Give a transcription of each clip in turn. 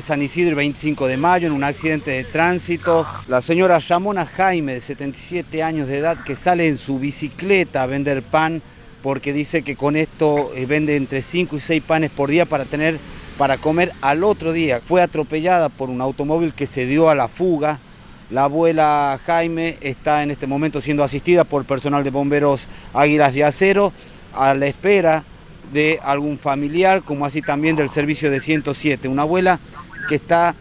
San Isidro el 25 de mayo en un accidente de tránsito. La señora Ramona Jaime, de 77 años de edad, que sale en su bicicleta a vender pan porque dice que con esto eh, vende entre 5 y 6 panes por día para tener para comer al otro día. Fue atropellada por un automóvil que se dio a la fuga. La abuela Jaime está en este momento siendo asistida por personal de bomberos Águilas de Acero a la espera de algún familiar, como así también del servicio de 107. Una abuela que está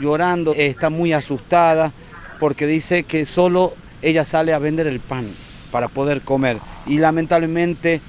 llorando, está muy asustada porque dice que solo ella sale a vender el pan para poder comer. Y lamentablemente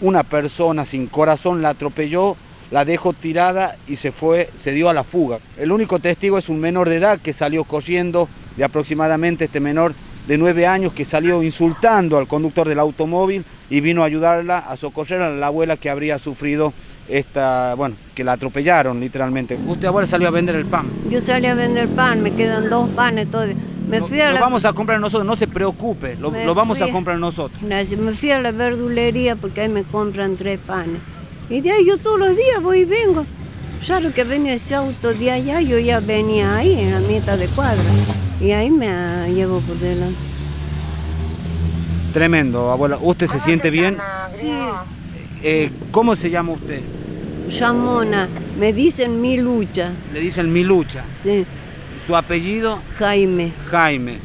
una persona sin corazón la atropelló, la dejó tirada y se fue, se dio a la fuga. El único testigo es un menor de edad que salió corriendo de aproximadamente este menor de nueve años que salió insultando al conductor del automóvil y vino a ayudarla a socorrer a la abuela que habría sufrido esta, bueno, que la atropellaron literalmente. Usted abuela salió a vender el pan. Yo salí a vender pan, me quedan dos panes todavía. Me Lo, fui a lo la... vamos a comprar nosotros, no se preocupe, lo, vamos a comprar nosotros. Gracias, Me fui a la verdulería porque ahí me compran tres panes. Y de ahí yo todos los días voy y vengo. Raro que venía ese auto de allá, yo ya venía ahí en la mitad de cuadra. Y ahí me llevo por delante. Tremendo, abuela. ¿Usted se siente bien? Sí, Eh, ¿Cómo se llama usted? Ramona, me dicen mi lucha. Le dicen mi lucha. Sí, Su apellido, Jaime. Jaime.